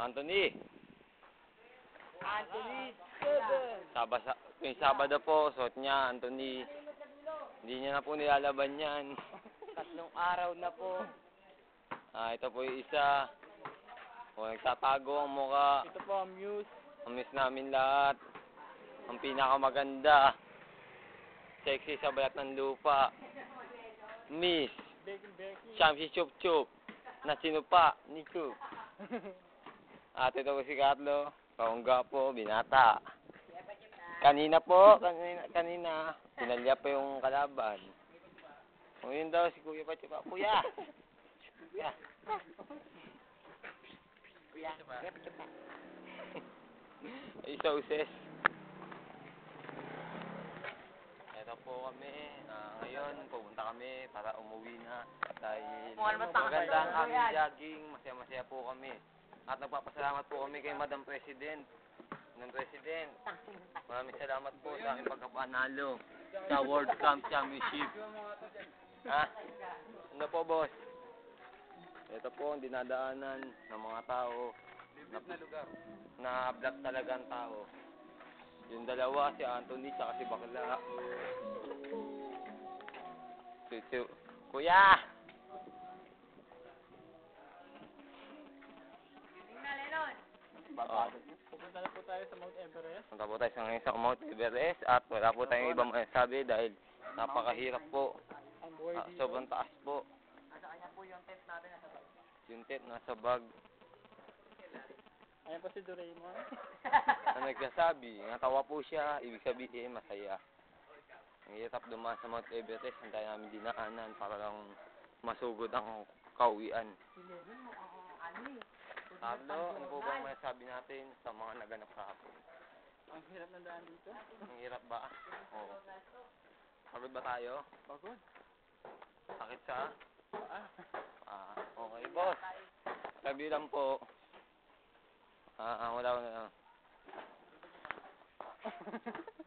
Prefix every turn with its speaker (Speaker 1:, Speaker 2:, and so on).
Speaker 1: Anthony,
Speaker 2: Anthony Seven.
Speaker 1: Saba, sa, yung Sabado po, suot niya, Anthony. Hindi niya na po nilalaban yan.
Speaker 2: Tatlong araw na po.
Speaker 1: Ah, ito po yung isa. O, nagtatago ang muka.
Speaker 2: Ito po ang Muse.
Speaker 1: Ang-miss namin lahat. Ang pinakamaganda. Sexy sa balat ng lupa. Miss.
Speaker 2: Becky Becky.
Speaker 1: Siyam si Chup Chup. Na sinupa ni Chup. At ito po si Carlo. Kaungga po, binata. Kanina po, kanina, kanina. Pinalya pa yung kalaban. O yun daw si Kuya Pachupa. Kuya! Kuya!
Speaker 2: Kuya.
Speaker 1: Ay, sauces. Ito po kami. ah, ngayon, pupunta kami para umuwi na. Dahil maganda ang aming jogging. Masaya-masaya po kami. At nagpapasalamat po kami kay Madam President. Madam President, maraming salamat po sa aming pagkapanalo sa World Camp Championship. Ha? Ano po, boss? Ito po ang dinadaanan ng mga tao. Na, na black talaga ang tao. Yung dalawa, si Anthony, saka si Bakla. Si, si, Kuya!
Speaker 2: Pupunta na po tayo sa Mount Everest.
Speaker 1: punta po tayo sa ngayon sa Mount Everest at wala po tayong ibang masasabi dahil napakahirap po.
Speaker 2: Dito.
Speaker 1: sobrang taas po.
Speaker 2: Nasa kanya po yung tent natin nasa bag.
Speaker 1: Yung tent nasa bag.
Speaker 2: Ayan po si Doraemon.
Speaker 1: na nagsasabi, natawa po siya, ibig sabihin masaya. Ang hirap dumaan sa Mount Everest, tayo namin dinaanan para lang masugod ang Carlo, ano po ba ang masasabi natin sa mga naganap kahapon?
Speaker 2: Ang hirap ng daan dito.
Speaker 1: Ang hirap ba? Oo. Pagod ba tayo?
Speaker 2: Pagod.
Speaker 1: Sakit sa?
Speaker 2: Ah.
Speaker 1: Ah, okay, boss. Sabi lang po. Ah, ah, wala, wala.